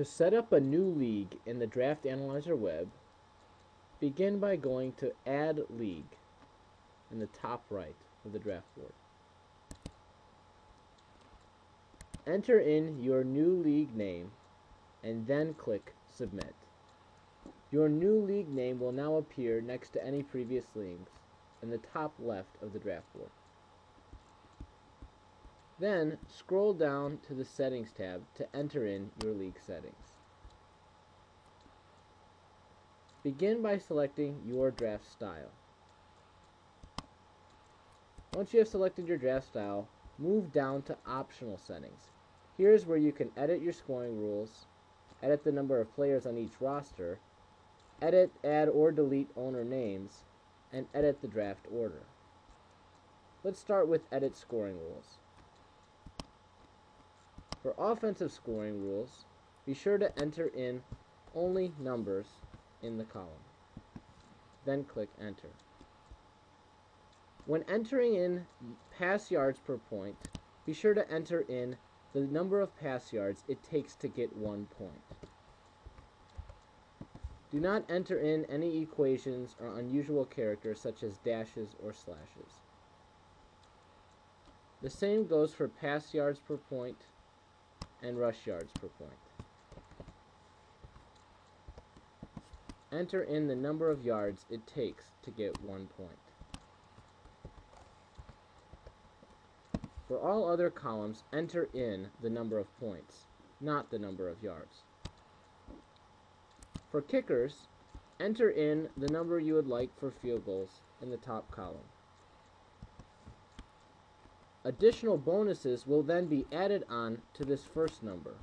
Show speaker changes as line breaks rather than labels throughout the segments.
To set up a new league in the Draft Analyzer web, begin by going to Add League in the top right of the draft board. Enter in your new league name and then click Submit. Your new league name will now appear next to any previous leagues in the top left of the draft board. Then scroll down to the Settings tab to enter in your league settings. Begin by selecting your draft style. Once you have selected your draft style, move down to Optional Settings. Here is where you can edit your scoring rules, edit the number of players on each roster, edit, add, or delete owner names, and edit the draft order. Let's start with Edit Scoring Rules. For offensive scoring rules, be sure to enter in only numbers in the column. Then click Enter. When entering in pass yards per point, be sure to enter in the number of pass yards it takes to get one point. Do not enter in any equations or unusual characters such as dashes or slashes. The same goes for pass yards per point and rush yards per point. Enter in the number of yards it takes to get one point. For all other columns, enter in the number of points, not the number of yards. For kickers, enter in the number you would like for field goals in the top column. Additional bonuses will then be added on to this first number,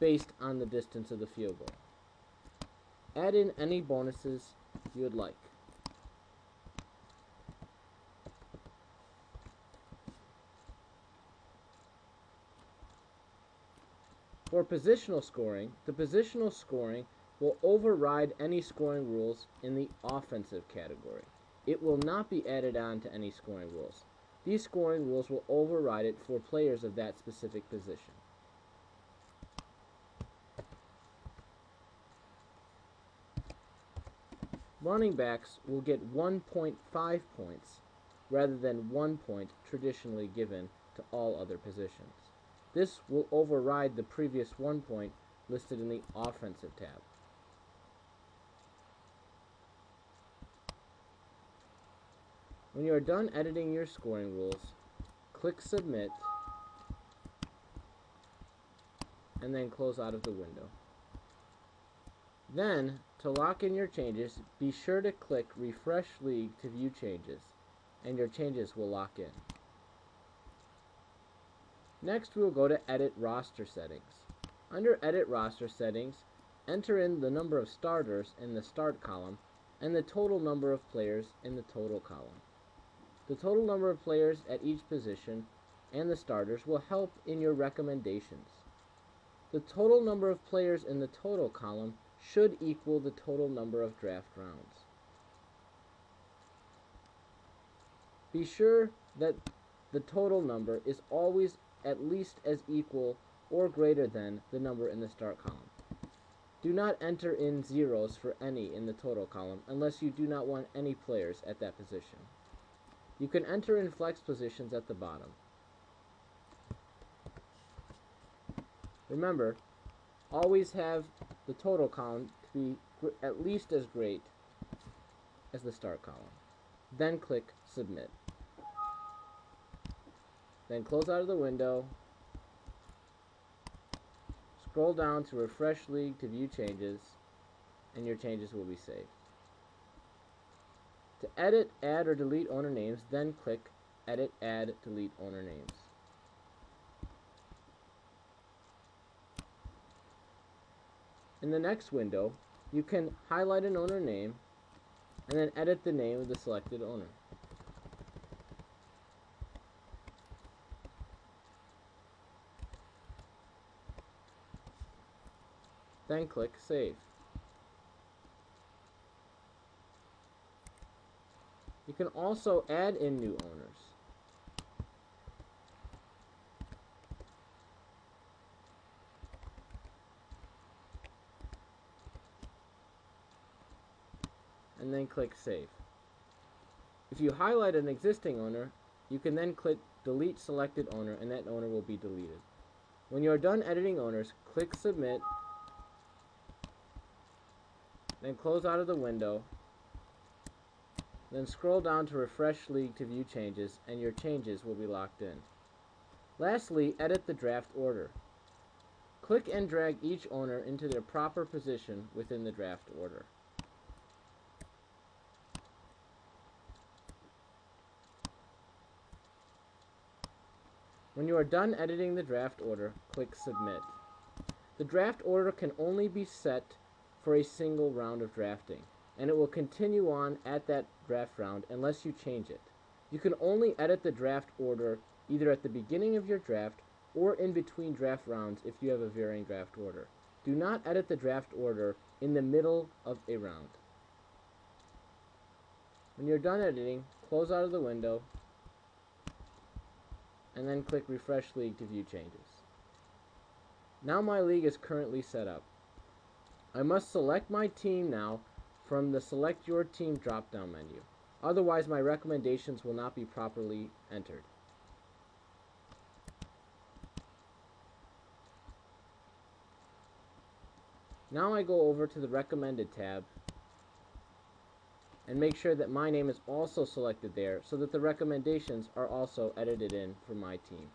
based on the distance of the field goal. Add in any bonuses you would like. For positional scoring, the positional scoring will override any scoring rules in the offensive category. It will not be added on to any scoring rules. These scoring rules will override it for players of that specific position. Running backs will get 1.5 points rather than 1 point traditionally given to all other positions. This will override the previous 1 point listed in the offensive tab. When you are done editing your scoring rules, click Submit, and then close out of the window. Then, to lock in your changes, be sure to click Refresh League to view changes, and your changes will lock in. Next, we will go to Edit Roster Settings. Under Edit Roster Settings, enter in the number of starters in the Start column and the total number of players in the Total column. The total number of players at each position and the starters will help in your recommendations. The total number of players in the total column should equal the total number of draft rounds. Be sure that the total number is always at least as equal or greater than the number in the start column. Do not enter in zeros for any in the total column unless you do not want any players at that position. You can enter in flex positions at the bottom. Remember, always have the total column to be at least as great as the start column. Then click Submit. Then close out of the window. Scroll down to Refresh League to view changes, and your changes will be saved. To edit, add, or delete owner names, then click Edit, Add, Delete Owner Names. In the next window, you can highlight an owner name and then edit the name of the selected owner. Then click Save. You can also add in new owners. And then click Save. If you highlight an existing owner, you can then click Delete Selected Owner and that owner will be deleted. When you are done editing owners, click Submit, then close out of the window then scroll down to Refresh League to view changes, and your changes will be locked in. Lastly, edit the draft order. Click and drag each owner into their proper position within the draft order. When you are done editing the draft order, click Submit. The draft order can only be set for a single round of drafting, and it will continue on at that draft round unless you change it. You can only edit the draft order either at the beginning of your draft or in between draft rounds if you have a varying draft order. Do not edit the draft order in the middle of a round. When you're done editing, close out of the window and then click Refresh League to view changes. Now my league is currently set up. I must select my team now from the Select Your Team drop-down menu. Otherwise, my recommendations will not be properly entered. Now I go over to the Recommended tab and make sure that my name is also selected there so that the recommendations are also edited in for my team.